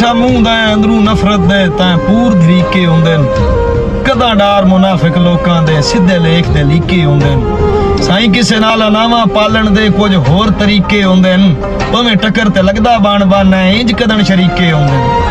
ਮਿੱਠਾ ਮੂੰਹ ਦਾ ਅੰਦਰੋਂ ਨਫ਼ਰਤ ਦੇ ਤਾਂ ਪੂਰ ਧਰੀਕੇ ਹੁੰਦੇ ਨੇ। ਕਦਾ ਡਾਰ ਮੁਨਾਫਿਕ ਲੋਕਾਂ ਦੇ ਸਿੱਧੇ ਲੇਖ ਦੇ ਲੀਕੇ ਹੁੰਦੇ ਨੇ। ਸਾਈ ਕਿਸੇ ਨਾਲ ਅਲਾਵਾ ਪਾਲਣ ਦੇ ਕੁਝ ਹੋਰ ਤਰੀਕੇ ਹੁੰਦੇ ਨੇ। ਭਾਵੇਂ ਟੱਕਰ ਤੇ ਲੱਗਦਾ ਬਾਣ ਬਾਨਾ ਇੰਜ ਕਦਣ ਸ਼ਰੀਕੇ ਹੁੰਦੇ ਨੇ।